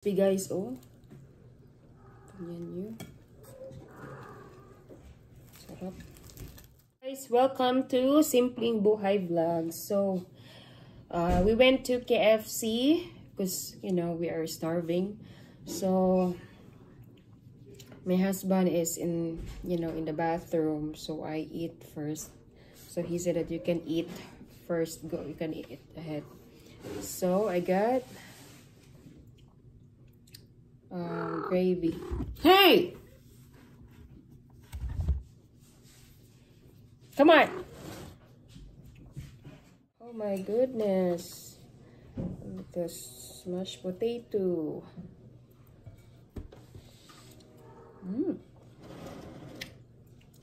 Crispy guys, oh. Tingnan nyo. Sarap. Guys, welcome to Simpling Buhay Vlog. So, uh, we went to KFC because, you know, we are starving. So, my husband is in, you know, in the bathroom. So, I eat first. So, he said that you can eat first. Go, you can eat ahead. So, I got um, gravy. Hey! Come on! Oh my goodness. this smashed potato. Mm.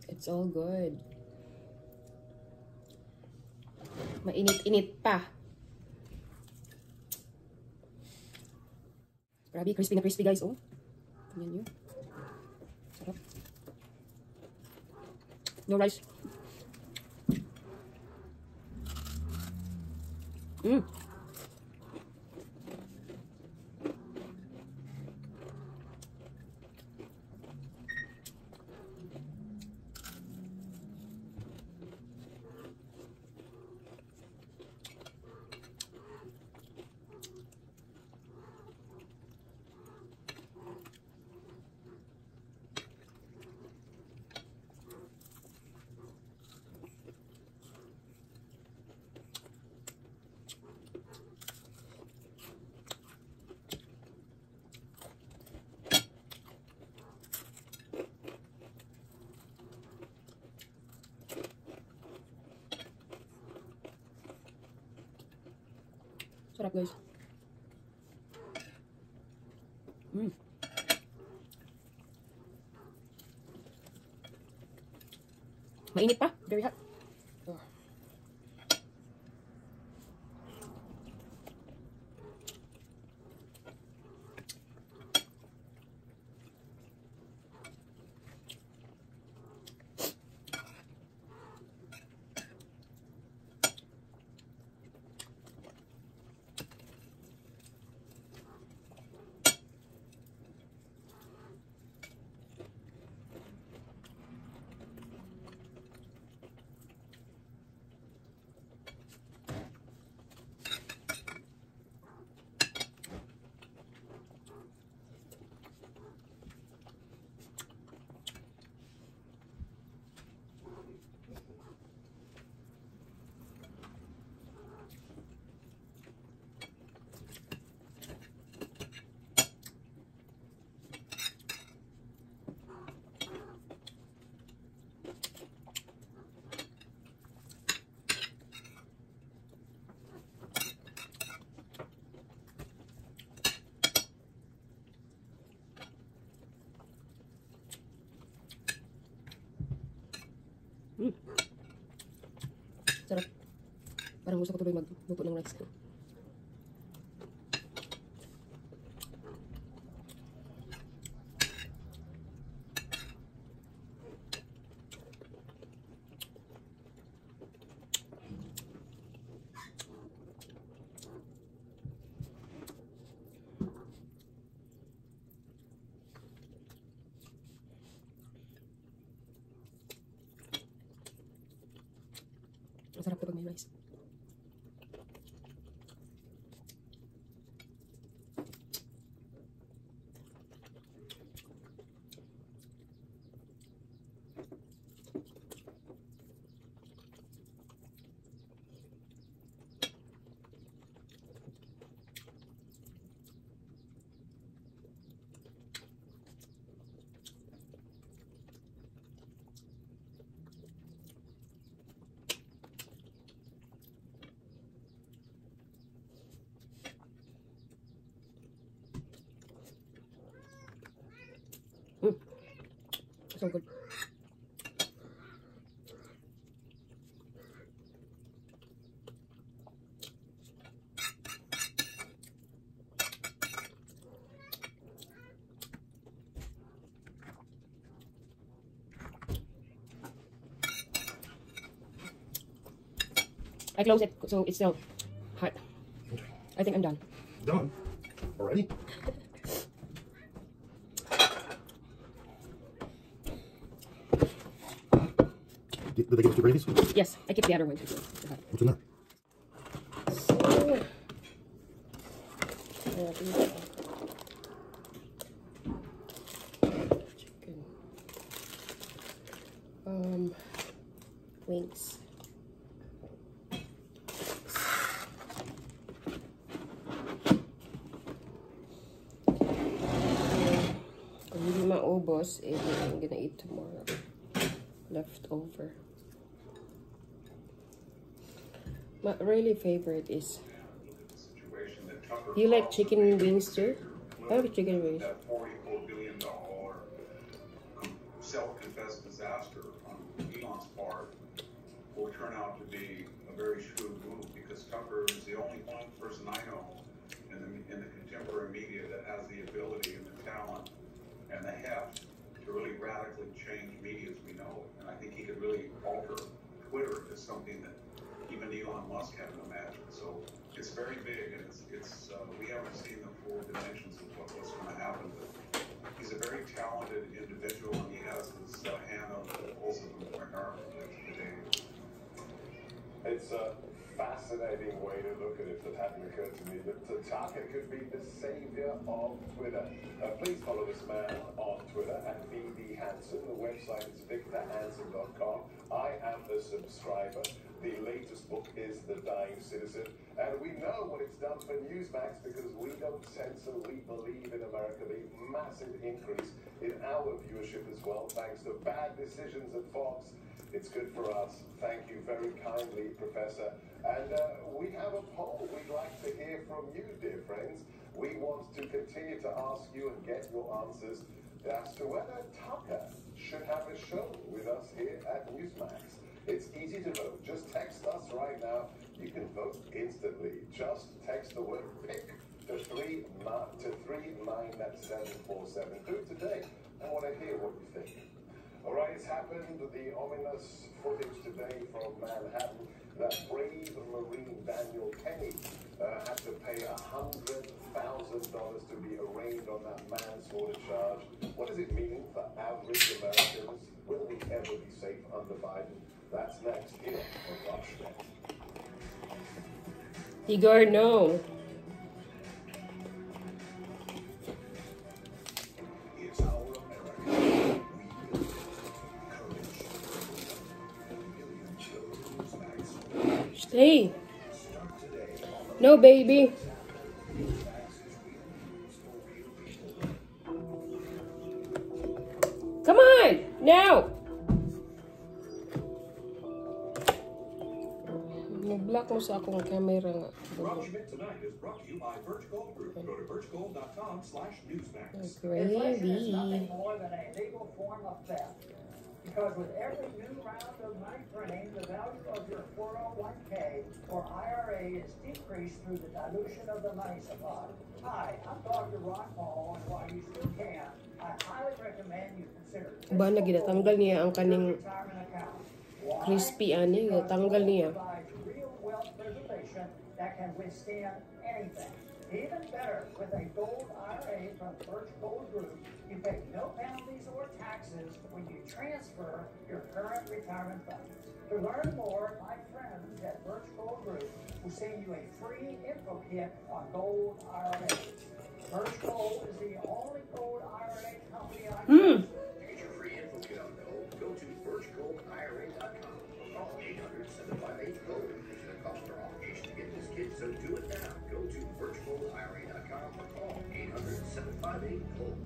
It's all good. Mainit-init pa. Grabe, crispy na crispy guys, oh. Tingnan nyo. Sarap. No rice. Mmm. Sarap guys. Mm. Mainit pa. Very hot. Oh. Mm. Sarap. Parang gusto ko tuloy magluto ng rice ko. Masarap kapag may rice. So good. I close it so it's still hot. I think I'm done. Done? Already? Did they give us two Brady's? Yes, I keep the other one too. What's in there? So, yeah, these are- chicken. Um, wings. Kung hindi maubos, eh, I'm gonna eat tomorrow. Leftover. My really favorite is. You like chicken wings too? I have chicken wings. Self-confessed disaster on Elon's part will turn out to be a very shrewd move because Tucker is the only one person I know in the, in the contemporary media that has the ability and the talent and the heft to really radically change media as we know it. And I think he could really alter Twitter to something that even Elon Musk hadn't imagined. So it's very big, and it's it's uh, we haven't seen the full dimensions of what, what's going to happen. But he's a very talented individual, and he has his uh, hand on the pulse of America today. It's a fascinating way to look at it that hadn't occurred to me that Tucker could be the savior of Twitter. Uh, please follow this man on Twitter at VD Hanson. The website is victorhanson.com. I am a subscriber. The latest book is The Dying Citizen. And we know what it's done for Newsmax because we don't censor. We believe in America. The massive increase in our viewership as well, thanks to bad decisions at Fox. It's good for us. Thank you very kindly, Professor. And uh, we have a poll we'd like to hear from you, dear friends. We want to continue to ask you and get your answers as to whether Tucker should have a show with us here at Newsmax. It's easy to vote. Just text us right now. You can vote instantly. Just text the word pick to three three nine seven four seven. Do it today. I want to hear what you think. All right, it's happened. The ominous footage today from Manhattan. That brave Marine Daniel Penny uh, had to pay hundred thousand dollars to be arraigned on that manslaughter charge. What does it mean for average Americans? Will we ever be safe under Biden? That's next here on Schmidt. Igor, no. It's our America. We build courage. One million children Newsmax. Stay. No, baby. Come on, now. birchgold.com slash newsmax. Inflation is nothing Gravy. Because with every new round of money printing, the value of your 401k or IRA is decreased through the dilution of the money supply. Hi, I'm Dr. Ron Paul, and while you still can, I highly recommend you consider Ba na ginatanggal niya ang kaning crispy ani, ginatanggal niya. Can withstand anything. Even better, with a gold IRA from Birch Gold Group, you pay no penalties or taxes when you transfer your current retirement funds. To learn more, my friends at Birch Gold Group will send you a free info kit on gold IRAs. Birch Gold is the only gold IRA company I Mm. Get your free info kit on gold. Go to birchgoldira.com or call 800-758-GOLD. There's no to get this kit, so do it now. Go to birchgoldira.com or call 800-758-GOLD.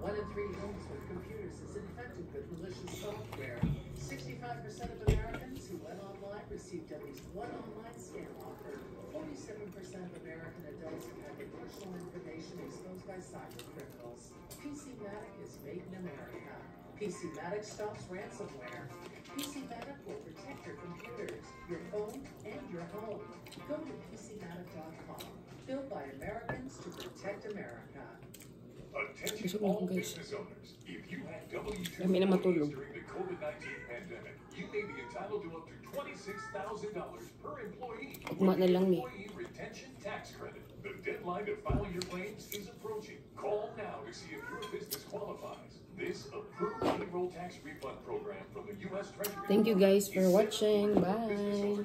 One in three homes with computers is infected with malicious software. 65% of Americans who went online received at least one online scam offer. 47% of American adults have had their personal information exposed by cyber criminals. PCmatic is made in America. PCmatic stops ransomware. PCmatic will protect your computers, your phone, and your home. Go to PCmatic.com. Built by Americans to protect America. Attention Busog all business owners. If you had W-2 Kami employees during the COVID-19 pandemic, you may be entitled to up to $26,000 per employee Tugma na lang ni. Employee Retention Tax Credit. The deadline to file your claims is approaching. Call now to see if your business qualifies. This approved payroll tax refund program from the U.S. Treasury. Thank you guys for is set up watching. Bye.